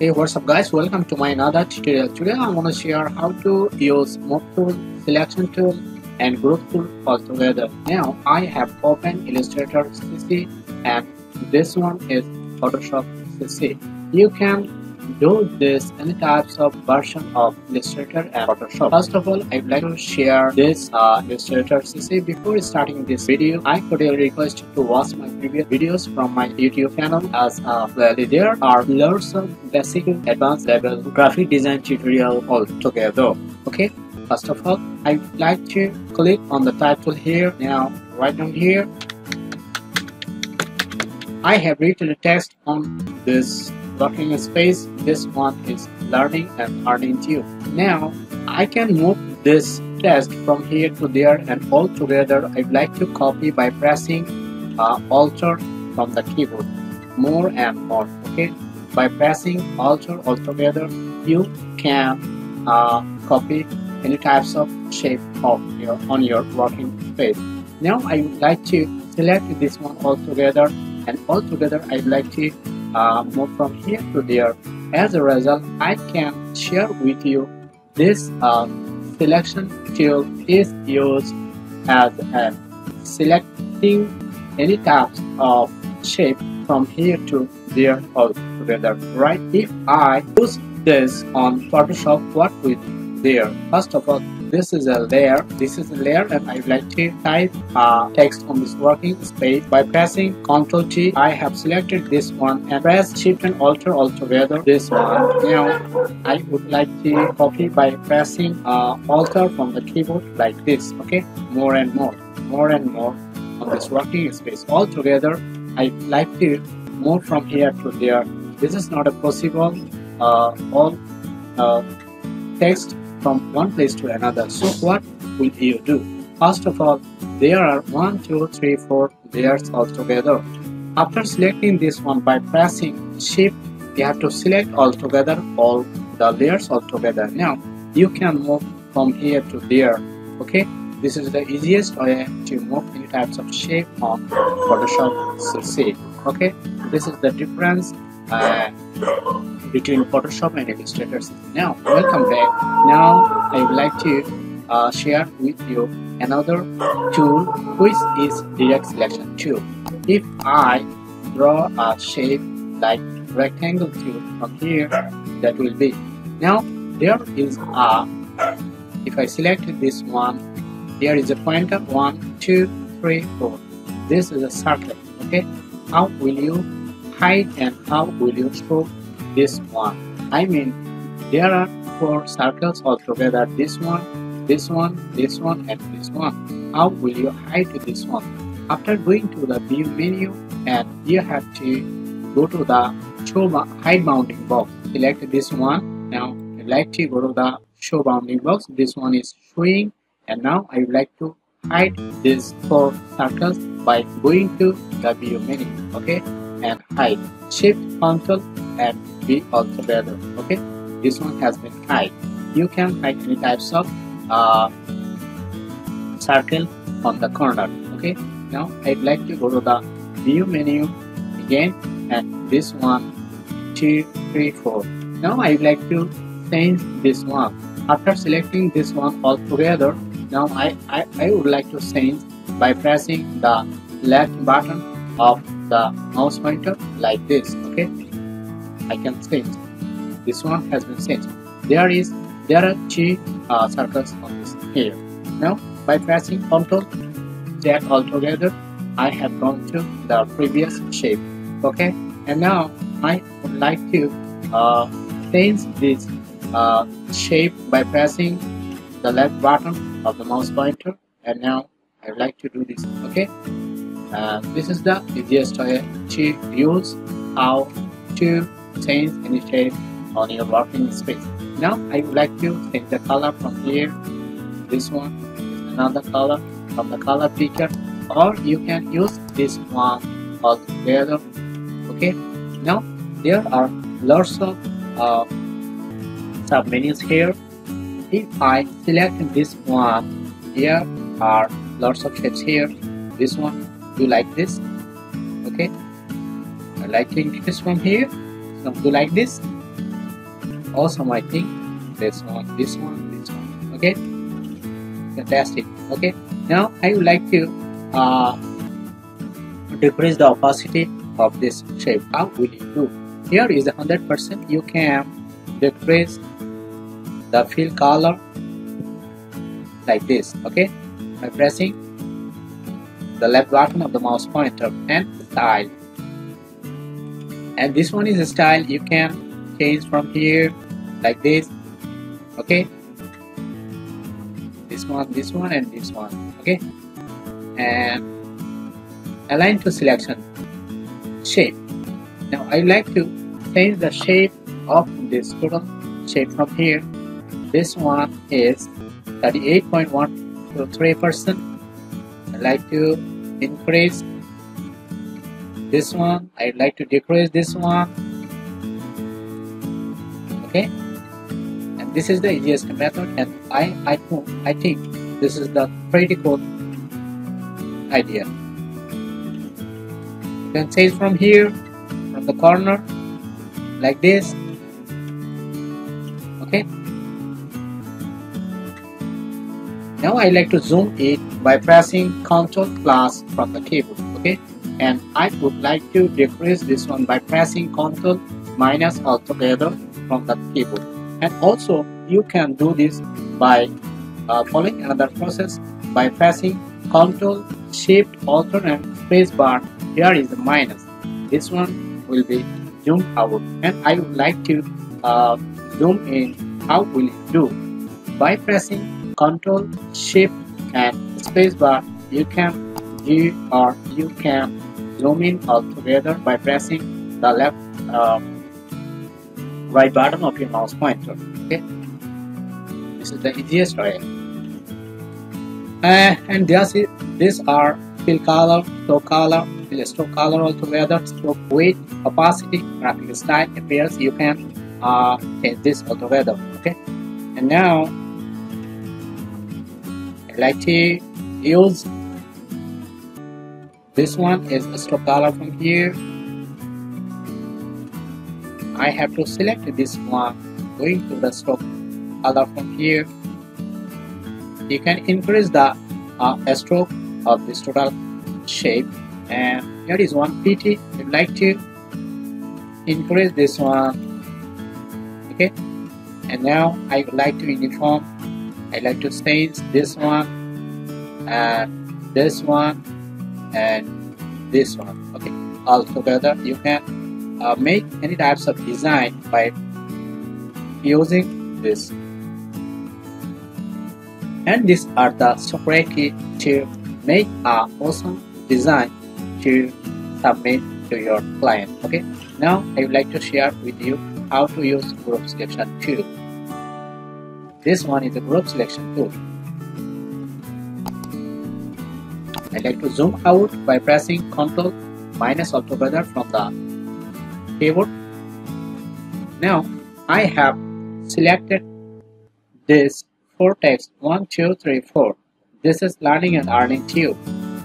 Hey what's up guys? Welcome to my another tutorial. Today I'm gonna share how to use move tool selection tool and group tool all together now I have opened Illustrator CC and this one is Photoshop CC you can do this any types of version of Illustrator and Photoshop. First of all, I'd like to share this uh, Illustrator CC. Before starting this video, I cordially request to watch my previous videos from my YouTube channel as uh, there are lots of basic advanced level graphic design tutorial all together. Okay, first of all, I'd like to click on the title here. Now, right down here, I have written a text on this working space this one is learning and earning too now I can move this text from here to there and all together I'd like to copy by pressing uh, Alt from the keyboard. More and more okay? By pressing Alt altogether you can uh, copy any types of shape of your on your working space now I would like to select this one all together and all together I'd like to uh, move from here to there. As a result, I can share with you this uh, selection tool is used as a selecting any types of shape from here to there all together. Right? If I use this on Photoshop, what will there? First of all, this is a layer. This is a layer and I would like to type uh, text on this working space. By pressing Ctrl T I have selected this one and press shift and alter all together this one. Now I would like to copy by pressing uh, alter from the keyboard like this okay? More and more more and more on this working space. All together I like to move from here to there. This is not a possible uh, all uh, text from one place to another. So what will you do? First of all, there are 1, 2, 3, 4 layers altogether. After selecting this one by pressing shift, you have to select altogether all the layers altogether. Now, you can move from here to there. Okay, this is the easiest way to move any types of shape on Photoshop CC. Okay, this is the difference uh, between Photoshop and Illustrator. Now, welcome back. Now, I would like to uh, share with you another tool which is direct selection tool. If I draw a shape like rectangle from here, that will be. Now, there is a, if I select this one, there is a pointer 1, 2, 3, 4. This is a circle, okay? How will you hide and how will you show this one. I mean there are four circles altogether this one this one this one and this one. How will you hide this one? After going to the view menu and you have to go to the show hide bounding box. Select this one. Now I like to go to the show bounding box. This one is showing. And now I would like to hide these four circles by going to the view menu. Okay? And hide. Shift control and be all together okay? This one has been hide you can hide any types of uh, circle on the corner okay? Now I'd like to go to the view menu again and this one two three four. Now I'd like to change this one. After selecting this one all together now I, I, I would like to change by pressing the left button of the mouse pointer like this okay I can change. This one has been changed. There is there are two uh, circles on this here. Now by pressing Ctrl Z altogether, I have gone to the previous shape. Okay, and now I would like to uh, change this uh, shape by pressing the left button of the mouse pointer, and now I would like to do this. Okay, uh, this is the easiest way to use how to change any shape on your working space. Now I would like to change the color from here. This one another color from the color picker or you can use this one altogether. Okay. Now there are lots of uh, sub menus here. If I select this one, here are lots of shapes here. This one, you like this? Okay. I like this one here do like this. Awesome I think. This one this one this one. Okay? Fantastic. Okay? Now I would like to uh, decrease the opacity of this shape. How will you do? Here is 100% you can decrease the fill color like this. Okay? By pressing the left button of the mouse pointer and style and this one is a style you can change from here like this. Okay? This one this one and this one. Okay? And align to selection. Shape. Now I like to change the shape of this total shape from here. This one is 38.1 to 3 percent. I like to increase this one. I'd like to decrease this one. Okay. And this is the easiest method and I I, I think this is the pretty cool idea. You can change from here from the corner like this. Okay. Now I like to zoom it by pressing Ctrl plus from the keyboard and I would like to decrease this one by pressing Ctrl minus altogether from the keyboard. And also you can do this by uh, following another process by pressing Ctrl Shift Alt and space bar. Here is the minus. This one will be zoom out. And I would like to uh, zoom in. How will it do? By pressing Ctrl Shift and space bar you can view or you can zoom in altogether by pressing the left uh, right button of your mouse pointer okay? This is the easiest way. Uh, and this is these are fill color stroke color fill stroke color altogether stroke weight opacity graphic style appears you can uh, change this altogether okay? And now to use this one is a stroke color from here. I have to select this one going to the stroke color from here. You can increase the uh, stroke of this total shape. And here is one PT I'd like to increase this one okay. And now I would like to uniform. I like to change this one and this one and this one. Okay. All together you can uh, make any types of design by using this. And these are the secret key to make a awesome design to submit to your client. Okay. Now I would like to share with you how to use group selection tool. This one is a group selection tool I like to zoom out by pressing Ctrl minus altogether from the keyboard. Now I have selected this four text 1, 2, 3, 4. This is learning and earning tool.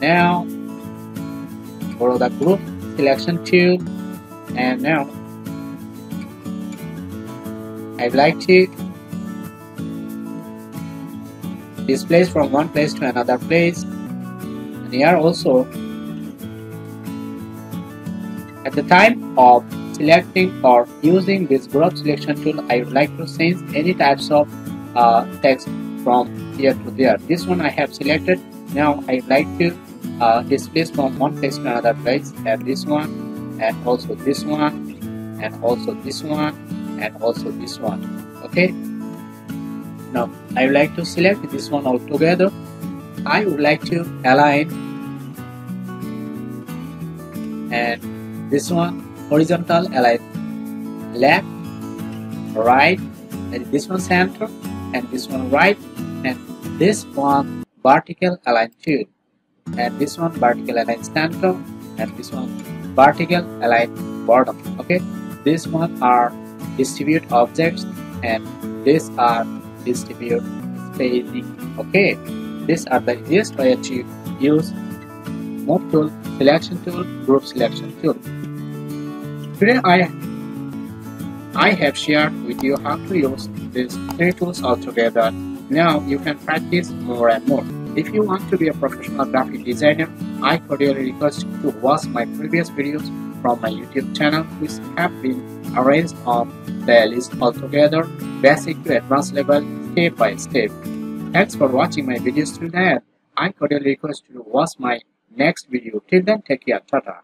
Now to the group selection tool and now I'd like to displace from one place to another place here also at the time of selecting or using this group selection tool I would like to change any types of uh, text from here to there. This one I have selected. Now I would like to uh, displace from one place to another place. And this one and also this one and also this one and also this one. Okay? Now I would like to select this one all together I would like to align and this one horizontal align. Left right and this one center and this one right and this one vertical align too. And this one vertical align center and this one vertical align bottom okay? This one are distribute objects and these are distribute spacing okay these are the easiest way to use move tool selection tool group selection tool today i I have shared with you how to use these three tools altogether. Now you can practice more and more. If you want to be a professional graphic designer, I cordially request you to watch my previous videos from my YouTube channel which have been arranged on playlist altogether, basic to advanced level, step by step. Thanks for watching my videos till the. I cordially request you to watch my next video. Till then, take care. Tata.